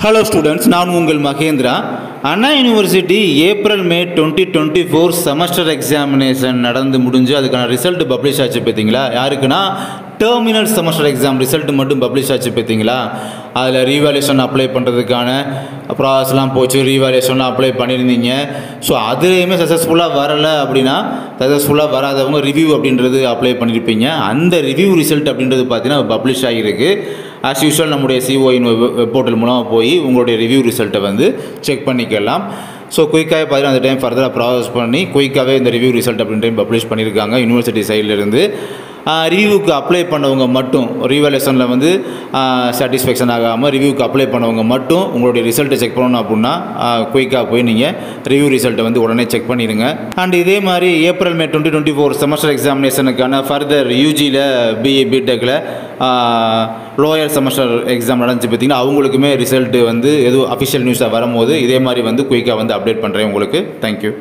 Hello students நான் உங்கள் Mahendra. Anna university April May twenty twenty four semester examination நடந்து முடிஞ்சு அதுக்கான ரிசல்ட் பப்ளிஷ் ஆச்சு பார்த்தீங்களா யாருக்குன்னா டெர்மினல் செமஸ்டர் எக்ஸாம் ரிசல்ட் மட்டும் பப்ளிஷ் ஆச்சு பார்த்தீங்களா? அதில் ரீவேல்யூஷன் அப்ளை பண்ணுறதுக்கான ப்ராசஸ்லாம் போச்சு. ரீவேல்யூஷன்லாம் அப்ளை பண்ணியிருந்தீங்க. ஸோ அதுலேயுமே சக்ஸஸ்ஃபுல்லாக வரலை அப்படின்னா சக்ஸஸ்ஃபுல்லாக வராதவங்க ரிவ்யூ அப்படின்றது அப்ளை பண்ணியிருப்பீங்க அந்த ரிவ்யூ ரிசல்ட் அப்படின்றது பார்த்தீங்கன்னா பப்ளிஷ் ஆகியிருக்கு. ஆஸ் யூஷுவல் நம்முடைய சிஓஇன் வெப் போர்ட்டல் மூலமாக போய் உங்களுடைய ரிவ்யூ ரிசல்ட்டை வந்து செக் பண்ணிக்கலாம். ஸோ குயிக்காகவே பார்த்தீங்கன்னா அந்த டைம் ஃபர்தராக ப்ராசஸ் பண்ணி குயிக்காகவே இந்த ரிவ்யூ ரிசல்ட் அப்படின்ற பப்ளிஷ் பண்ணியிருக்காங்க. யூனிவர்சிட்டி சைட்லேருந்து ரிவ்யூவுக்கு அப்ளை பண்ணவங்க மட்டும் ரீவேலேஷனில் வந்து சாட்டிஸ்ஃபேக்ஷன் ஆகாமல் ரிவ்யூக்கு அப்ளை பண்ணவங்க மட்டும் உங்களுடைய ரிசல்ட்டை செக் பண்ணணும் அப்படின்னா குயிக்காக போய் நீங்கள் ரிவ்யூ ரிசல்ட்டை வந்து உடனே செக் பண்ணிடுங்க. அண்ட் இதே மாதிரி April May twenty twenty four semester எக்ஸாமினேஷனுக்கான further யூஜியில் பிஏ பிடெக்கில் லோயர் செமஸ்டர் எக்ஸாம் நடந்துச்சு பார்த்தீங்கன்னா அவங்களுக்குமே ரிசல்ட்டு வந்து எதுவும் அஃபிஷியல் நியூஸாக வரும்போது இதே மாதிரி வந்து குயிக்காக வந்து அப்டேட் பண்ணுறேன் உங்களுக்கு. தேங்க்யூ